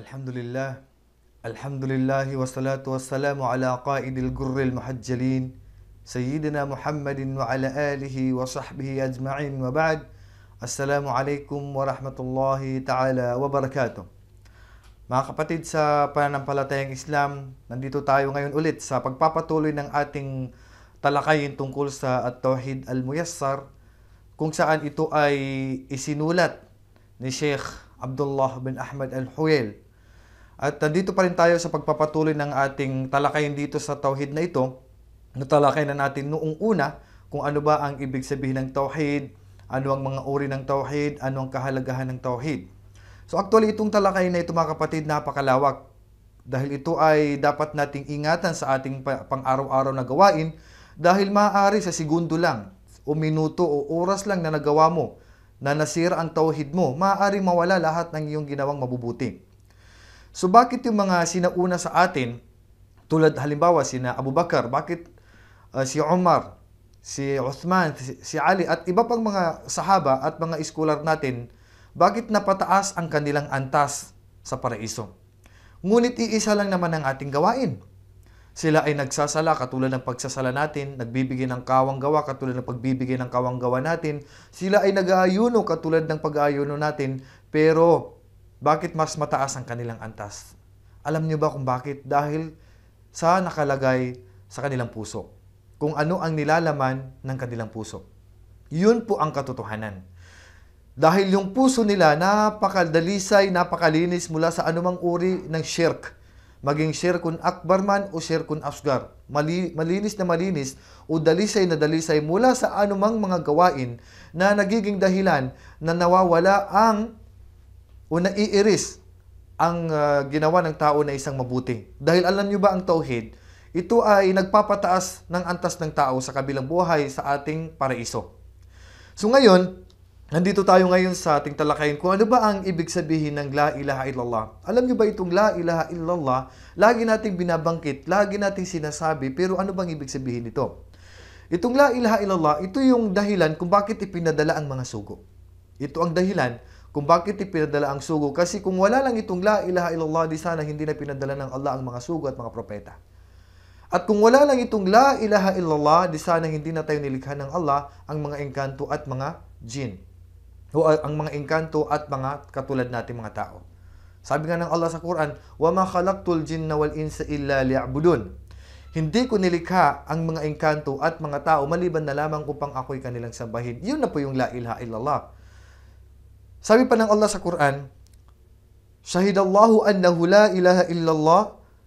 Alhamdulillah. Wassalatu wassalamu ala qaidil gurril muhajjalin Sayyidina Muhammadin wa ala alihi wa sahbihi ajma'in wa ba'd. Assalamu alaikum wa rahmatullahi ta'ala wa barakatuh. Mga kapatid sa pananampalatayang Islam, nandito tayo ngayon ulit sa pagpapatuloy ng ating talakayin tungkol sa At-Tawhid Al-Muyassar kung saan ito ay isinulat ni Sheikh Abdullah bin Ahmad Al-Huyel. At nandito pa rin tayo sa pagpapatuloy ng ating talakayin dito sa Tawhid na ito. Natalakay na natin noong una kung ano ba ang ibig sabihin ng Tawhid, ano ang mga uri ng Tawhid, ano ang kahalagahan ng Tawhid. So actually itong talakay na ito mga kapatid napakalawak dahil ito ay dapat nating ingatan sa ating pa- pang-araw-araw na gawain dahil maaari sa segundo lang o minuto o oras lang na nagawa mo na nasira ang tauhid mo, maaari mawala lahat ng iyong ginawang mabubuti. So bakit yung mga sinauna sa atin, tulad halimbawa sina Abu Bakar, bakit uh, si Umar, si Uthman, si, Ali at iba pang mga sahaba at mga iskolar natin, bakit napataas ang kanilang antas sa paraiso? Ngunit iisa lang naman ang ating gawain. Sila ay nagsasala katulad ng pagsasala natin, nagbibigay ng kawang gawa katulad ng pagbibigay ng kawang gawa natin. Sila ay nag-aayuno katulad ng pag-aayuno natin, pero bakit mas mataas ang kanilang antas? Alam niyo ba kung bakit? Dahil sa nakalagay sa kanilang puso. Kung ano ang nilalaman ng kanilang puso. Yun po ang katotohanan. Dahil yung puso nila napakadalisay, napakalinis mula sa anumang uri ng shirk. Maging shirkun akbar man o shirkun asgar. Mali, malinis na malinis o dalisay na dalisay mula sa anumang mga gawain na nagiging dahilan na nawawala ang o naiiris ang uh, ginawa ng tao na isang mabuti. Dahil alam nyo ba ang tauhid, ito ay nagpapataas ng antas ng tao sa kabilang buhay sa ating paraiso. So ngayon, nandito tayo ngayon sa ating talakayin kung ano ba ang ibig sabihin ng La ilaha illallah. Alam nyo ba itong La ilaha illallah, lagi nating binabangkit, lagi nating sinasabi, pero ano bang ibig sabihin nito? Itong La ilaha illallah, ito yung dahilan kung bakit ipinadala ang mga sugo. Ito ang dahilan kung bakit ipinadala ang sugo. Kasi kung wala lang itong la ilaha illallah, di sana hindi na pinadala ng Allah ang mga sugo at mga propeta. At kung wala lang itong la ilaha illallah, di sana hindi na tayo nilikha ng Allah ang mga engkanto at mga jin. O ang mga engkanto at mga katulad natin mga tao. Sabi nga ng Allah sa Quran, وَمَا خَلَقْتُ الْجِنَّ وَالْإِنسَ إِلَّا لِيَعْبُدُونَ Hindi ko nilikha ang mga engkanto at mga tao maliban na lamang upang ako'y kanilang sambahin. Yun na po yung la ilaha illallah. Sabi pa ng Allah sa Quran, Shahidallahu annahu la ilaha illallah,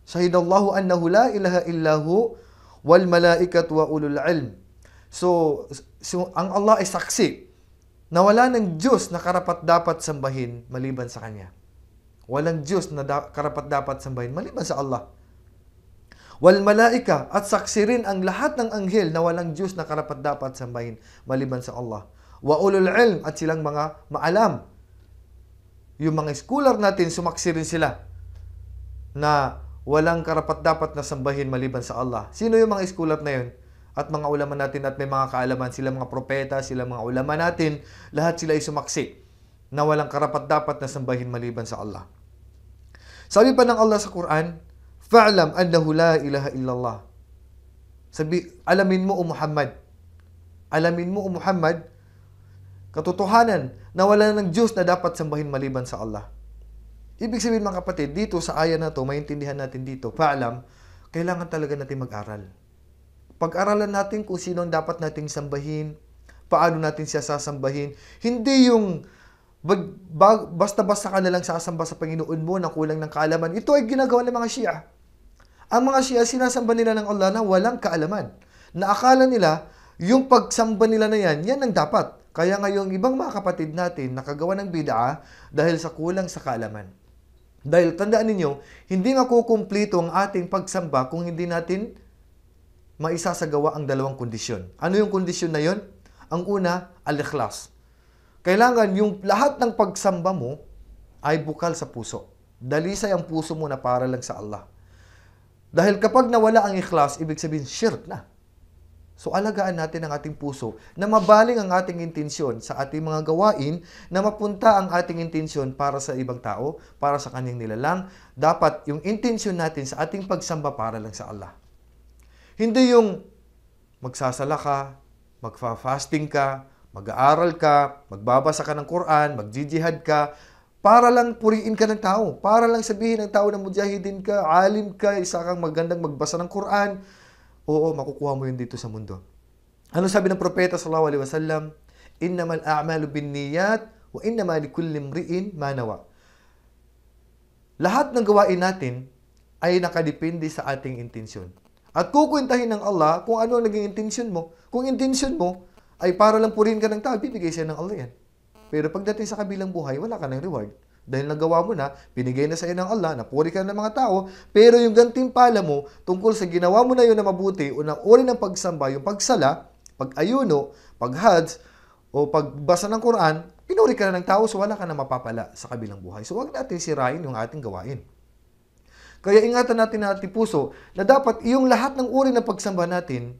Shahidallahu annahu la ilaha illahu, wal malaikat wa ulul ilm. So, so, ang Allah ay saksi na wala ng Diyos na karapat dapat sambahin maliban sa Kanya. Walang Diyos na da- karapat dapat sambahin maliban sa Allah. Wal malaika at saksi rin ang lahat ng anghel na walang Diyos na karapat dapat sambahin maliban sa Allah wa ulul ilm at silang mga maalam. Yung mga scholar natin, sumaksi rin sila na walang karapat-dapat na sambahin maliban sa Allah. Sino yung mga scholar na yun? At mga ulama natin at may mga kaalaman, sila mga propeta, sila mga ulama natin, lahat sila ay sumaksi na walang karapat-dapat na sambahin maliban sa Allah. Sabi pa ng Allah sa Quran, Fa'lam annahu la ilaha illallah. Sabi, alamin mo o Muhammad. Alamin mo o Muhammad katotohanan na wala ng Diyos na dapat sambahin maliban sa Allah. Ibig sabihin mga kapatid, dito sa aya na to, maintindihan natin dito, paalam, kailangan talaga natin mag-aral. Pag-aralan natin kung sino ang dapat nating sambahin, paano natin siya sasambahin. Hindi yung basta-basta ka na lang sasamba sa Panginoon mo na kulang ng kaalaman. Ito ay ginagawa ng mga Shia. Ang mga Shia, sinasamba nila ng Allah na walang kaalaman. Na akala nila, yung pagsamba nila na yan, yan ang dapat. Kaya ngayong ibang mga kapatid natin nakagawa ng bid'a dahil sa kulang sa kaalaman. Dahil tandaan ninyo, hindi makukumplito ang ating pagsamba kung hindi natin maisasagawa ang dalawang kondisyon. Ano yung kondisyon na yon? Ang una, al-ikhlas. Kailangan yung lahat ng pagsamba mo ay bukal sa puso. Dalisay ang puso mo na para lang sa Allah. Dahil kapag nawala ang ikhlas, ibig sabihin shirk na. So alagaan natin ang ating puso na mabaling ang ating intensyon sa ating mga gawain na mapunta ang ating intensyon para sa ibang tao, para sa kanyang nilalang. Dapat yung intensyon natin sa ating pagsamba para lang sa Allah. Hindi yung magsasala ka, magfa-fasting ka, mag-aaral ka, magbabasa ka ng Quran, magjijihad ka, para lang puriin ka ng tao, para lang sabihin ng tao na mujahidin ka, alim ka, isa kang magandang magbasa ng Quran, Oo, makukuha mo yun dito sa mundo. Ano sabi ng propeta sallallahu alaihi wasallam? Innamal a'malu binniyat wa innama likulli imri'in ma nawa. Lahat ng gawain natin ay nakadepende sa ating intensyon. At kukwentahin ng Allah kung ano ang naging intensyon mo. Kung intensyon mo ay para lang purihin ka ng tao, bibigay siya ng Allah yan. Pero pagdating sa kabilang buhay, wala ka ng reward. Dahil nagawa mo na, binigay na sa iyo ng Allah, napuri ka ng mga tao, pero yung gantimpala mo tungkol sa ginawa mo na yun na mabuti, unang uri ng pagsamba, yung pagsala, pag-ayuno, pag-hajj, o pagbasa ng Quran, pinuri ka na ng tao, so wala ka na mapapala sa kabilang buhay. So wag natin sirain yung ating gawain. Kaya ingatan natin na ating puso na dapat yung lahat ng uri ng pagsamba natin,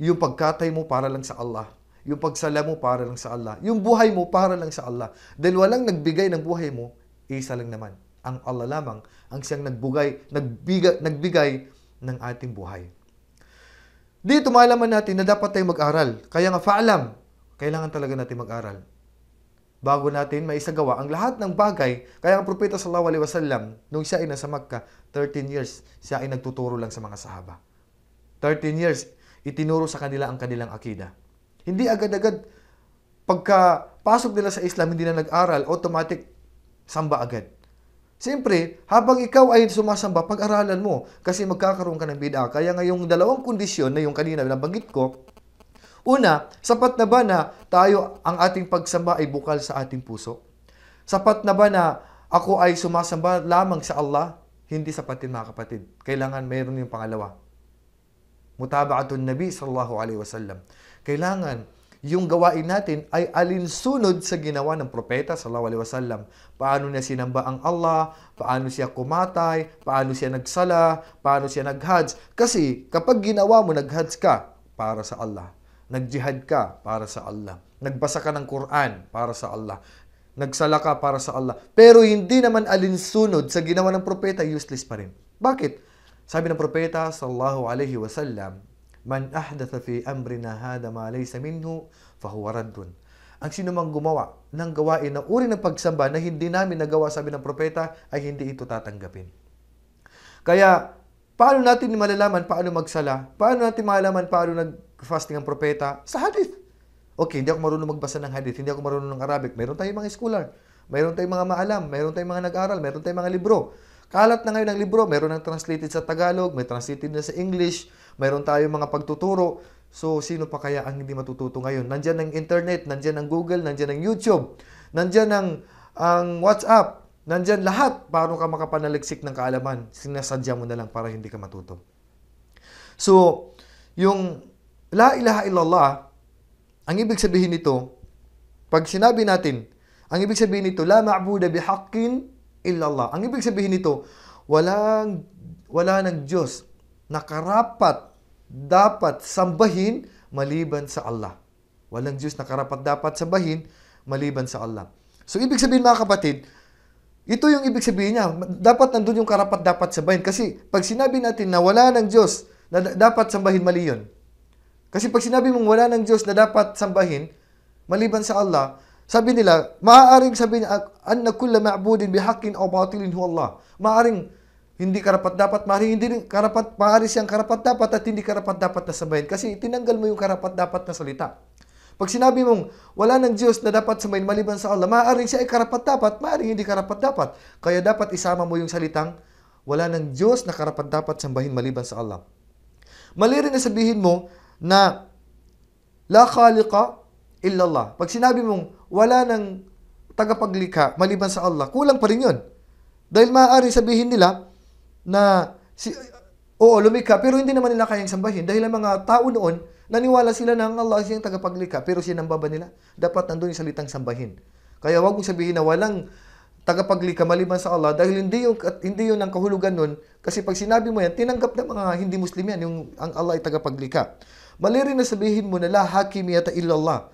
yung pagkatay mo para lang sa Allah yung pagsala mo para lang sa Allah. Yung buhay mo para lang sa Allah. Dahil walang nagbigay ng buhay mo, isa lang naman. Ang Allah lamang ang siyang nagbugay, nagbigay, nagbigay ng ating buhay. Dito malaman natin na dapat tayong mag-aral. Kaya nga faalam, kailangan talaga natin mag-aral. Bago natin maisagawa ang lahat ng bagay, kaya ang propeta sallallahu alaihi wasallam, nung siya ay nasa Makkah, 13 years, siya ay nagtuturo lang sa mga sahaba. 13 years, itinuro sa kanila ang kanilang akida. Hindi agad-agad pagka pasok nila sa Islam, hindi na nag-aral, automatic samba agad. Siyempre, habang ikaw ay sumasamba, pag-aralan mo kasi magkakaroon ka ng bid'a. Kaya ngayong dalawang kondisyon na yung kanina nabanggit ko, una, sapat na ba na tayo, ang ating pagsamba ay bukal sa ating puso? Sapat na ba na ako ay sumasamba lamang sa Allah? Hindi sapat din mga kapatid. Kailangan mayroon yung pangalawa. Mutaba'atun Nabi sallallahu alaihi wasallam. Kailangan yung gawain natin ay alinsunod sa ginawa ng propeta sallallahu alaihi wasallam. Paano niya sinamba ang Allah, paano siya kumatay, paano siya nagsala, paano siya naghajj. Kasi kapag ginawa mo naghajj ka para sa Allah, nagjihad ka para sa Allah, nagbasa ka ng Quran para sa Allah, nagsala ka para sa Allah. Pero hindi naman alinsunod sa ginawa ng propeta, useless pa rin. Bakit? Sabi ng propeta sallallahu alaihi wasallam, Man ahdatha fi amrina hada ma laysa minhu, fahuwa raddun. Ang sino mang gumawa ng gawain na uri ng pagsamba na hindi namin nagawa, sabi ng propeta, ay hindi ito tatanggapin. Kaya, paano natin malalaman paano magsala? Paano natin malalaman paano nag-fasting ang propeta? Sa hadith. Okay, hindi ako marunong magbasa ng hadith, hindi ako marunong ng Arabic. Meron tayong mga scholar, meron tayong mga maalam, meron tayong mga nag-aral, meron tayong mga libro. Kalat na ngayon ang libro, meron ng translated sa Tagalog, may translated na sa English, mayroon tayong mga pagtuturo. So, sino pa kaya ang hindi matututo ngayon? Nandiyan ang internet, nandiyan ang Google, nandiyan ang YouTube, nandiyan ang, ang WhatsApp, nandiyan lahat. Paano ka makapanaliksik ng kaalaman? Sinasadya mo na lang para hindi ka matuto. So, yung La ilaha illallah, ang ibig sabihin nito, pag sinabi natin, ang ibig sabihin nito, La ma'buda bihaqqin illallah. Ang ibig sabihin nito, walang, wala ng Diyos na karapat dapat sambahin maliban sa Allah. Walang Diyos na karapat dapat sambahin maliban sa Allah. So, ibig sabihin mga kapatid, ito yung ibig sabihin niya. Dapat nandun yung karapat dapat sambahin. Kasi pag sinabi natin na wala ng Diyos na dapat sambahin, mali yun. Kasi pag sinabi mong wala ng Diyos na dapat sambahin, maliban sa Allah, sabi nila, maaaring sabi niya, anna kulla ma'budin bihaqqin o batilin hu Allah. Maaaring hindi karapat dapat, maaaring hindi karapat, maaari siyang karapat dapat at hindi karapat dapat na sabayin. Kasi tinanggal mo yung karapat dapat na salita. Pag sinabi mong wala ng Diyos na dapat sabayin maliban sa Allah, maaaring siya ay karapat dapat, maaaring hindi karapat dapat. Kaya dapat isama mo yung salitang wala ng Diyos na karapat dapat sambahin maliban sa Allah. Mali rin na sabihin mo na la khaliqa illallah. Pag sinabi mong wala ng tagapaglikha maliban sa Allah, kulang pa rin yun. Dahil maaari sabihin nila, na si oo, lumikha, pero hindi naman nila kayang sambahin dahil ang mga tao noon, naniwala sila na ang Allah siyang tagapaglikha, pero sinamba ba nila? Dapat nandun yung salitang sambahin. Kaya wag mong sabihin na walang tagapaglikha maliban sa Allah dahil hindi yung hindi yun ang kahulugan nun kasi pag sinabi mo yan tinanggap ng mga hindi Muslim yan yung ang Allah ay tagapaglikha. Mali rin na sabihin mo na la hakimiyata illallah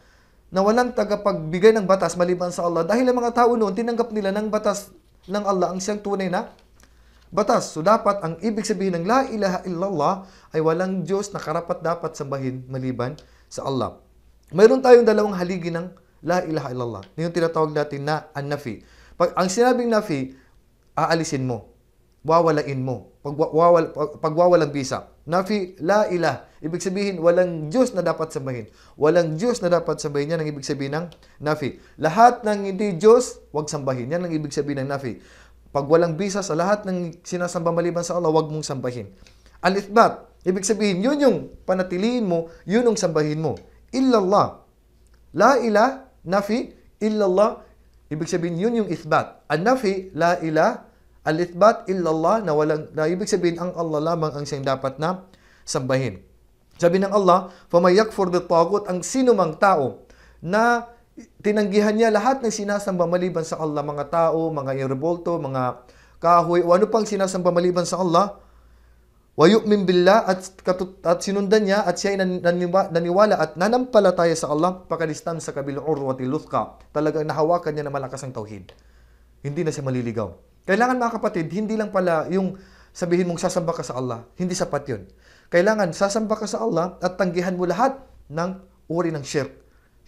na walang tagapagbigay ng batas maliban sa Allah dahil ang mga tao noon tinanggap nila ng batas ng Allah ang siyang tunay na batas. So dapat ang ibig sabihin ng la ilaha illallah ay walang Diyos na karapat dapat sambahin maliban sa Allah. Mayroon tayong dalawang haligi ng la ilaha illallah. Yung tinatawag natin na an-nafi. Pag ang sinabing nafi, aalisin mo. Wawalain mo. Pag, wawal, pag, pagwawalang bisa. Nafi, la ilah. Ibig sabihin, walang Diyos na dapat sambahin. Walang Diyos na dapat sambahin. Yan ang ibig sabihin ng nafi. Lahat ng hindi Diyos, wag sambahin. Yan ang ibig sabihin ng nafi. Pag walang bisa sa lahat ng sinasamba maliban sa Allah, wag mong sambahin. Al-ithbat, ibig sabihin, yun yung panatiliin mo, yun yung sambahin mo. Illallah. La ilah, nafi, illallah, ibig sabihin, yun yung ithbat. An-nafi, la ilah, al-ithbat, illallah, na, walang, na ibig sabihin, ang Allah lamang ang siyang dapat na sambahin. Sabi ng Allah, فَمَنْ يَكْفُرْ بِالطَّاغُوتِ Ang sino mang tao na tinanggihan niya lahat ng sinasamba maliban sa Allah, mga tao, mga irebolto, mga kahoy, o ano pang sinasamba maliban sa Allah, wa yu'min billah at, katut- at sinundan niya at siya ay nan- naniwa- naniwala at nanampalataya sa Allah, pakalistam sa kabilang urwati luthka. Talagang nahawakan niya na malakas ang tauhid. Hindi na siya maliligaw. Kailangan mga kapatid, hindi lang pala yung sabihin mong sasamba ka sa Allah. Hindi sapat yun. Kailangan sasamba ka sa Allah at tanggihan mo lahat ng uri ng shirk.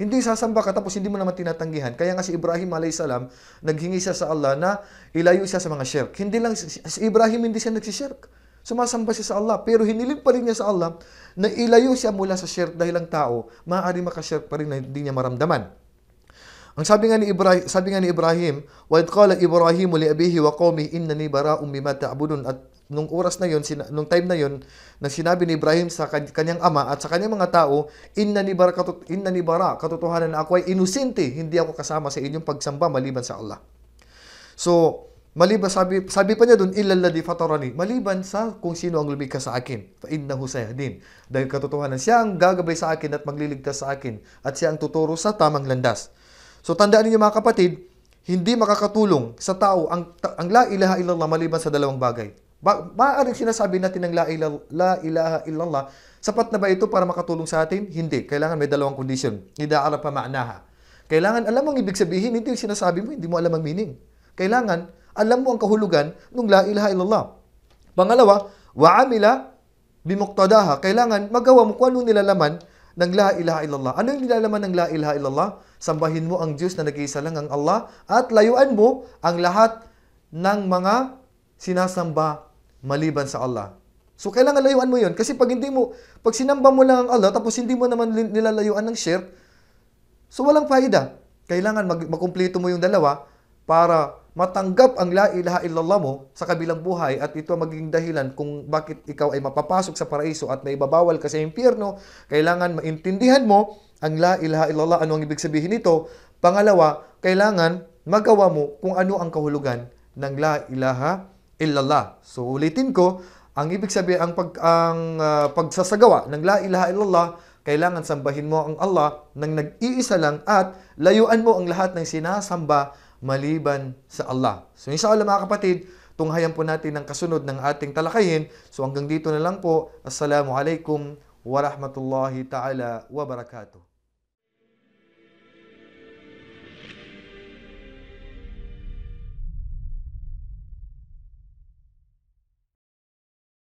Hindi sasamba ka tapos hindi mo naman tinatanggihan. Kaya nga si Ibrahim salam, naghingi siya sa Allah na ilayo siya sa mga shirk. Hindi lang si Ibrahim hindi siya nagsishirk. Sumasamba siya sa Allah. Pero hiniling pa rin niya sa Allah na ilayo siya mula sa shirk dahil ang tao maaari makashirk pa rin na hindi niya maramdaman. Ang sabi nga ni Ibrahim, sabi nga ni Ibrahim, wa qala Ibrahim li abihi wa qaumi innani bara'un mimma ta'budun at nung oras na yon, nung time na yon, na sinabi ni Ibrahim sa kan- kanyang ama at sa kanyang mga tao, innani bara katut innani bara katotohanan na ako ay inosente, hindi ako kasama sa inyong pagsamba maliban sa Allah. So, maliban sabi sabi pa niya doon illa alladhi fatarani, maliban sa kung sino ang lumikha sa akin, fa innahu sayahdin. Dahil katotohanan siya ang gagabay sa akin at magliligtas sa akin at siya ang tuturo sa tamang landas. So tandaan niyo mga kapatid, hindi makakatulong sa tao ang, ang la ilaha illallah maliban sa dalawang bagay. Ba, maaaring sinasabi natin ng la ilaha, la ilaha illallah, sapat na ba ito para makatulong sa atin? Hindi. Kailangan may dalawang kondisyon. Ida arap pa ma'naha. Kailangan alam ang ibig sabihin, hindi yung sinasabi mo, hindi mo alam ang meaning. Kailangan alam mo ang kahulugan ng la ilaha illallah. Pangalawa, wa amila bimuqtadaha. Kailangan magawa mo kung anong nilalaman ng la ilaha illallah. Ano yung nilalaman ng la ilaha illallah? Sambahin mo ang Diyos na nag-iisa lang ang Allah at layuan mo ang lahat ng mga sinasamba maliban sa Allah. So kailangan layuan mo 'yon kasi pag hindi mo pag sinamba mo lang ang Allah tapos hindi mo naman nilalayuan ng shirk, so walang faida. Kailangan mag makumpleto mo yung dalawa para matanggap ang la ilaha illallah mo sa kabilang buhay at ito ang magiging dahilan kung bakit ikaw ay mapapasok sa paraiso at may babawal ka sa impyerno, kailangan maintindihan mo ang la ilaha illallah, ano ang ibig sabihin nito. Pangalawa, kailangan magawa mo kung ano ang kahulugan ng la ilaha illallah. So ulitin ko, ang ibig sabihin ang pag ang ah, pagsasagawa ng la ilaha illallah kailangan sambahin mo ang Allah nang nag-iisa lang at layuan mo ang lahat ng sinasamba maliban sa Allah. So inshallah mga kapatid, tunghayan po natin ang kasunod ng ating talakayin. So hanggang dito na lang po. Assalamu alaikum wa rahmatullahi ta'ala wa barakatuh.